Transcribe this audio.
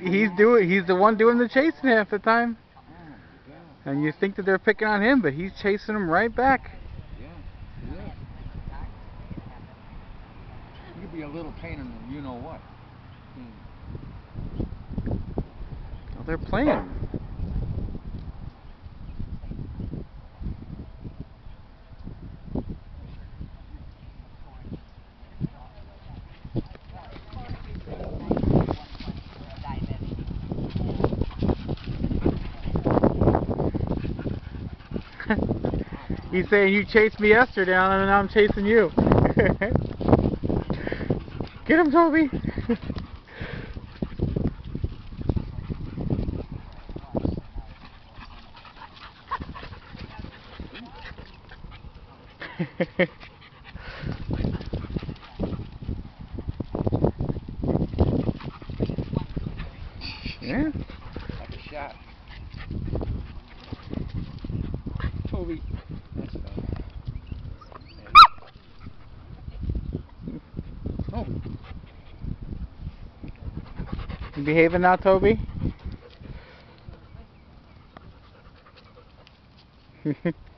he's doing. He's the one doing the chasing half the time. And you think that they're picking on him, but he's chasing them right back. Yeah, yeah. You'd be a little pain in the you know what. Well, they're playing. He's saying you chased me yesterday and now I'm chasing you. Get him, Tobi. yeah. A shot. Fine. Oh. You behaving now, Tobi?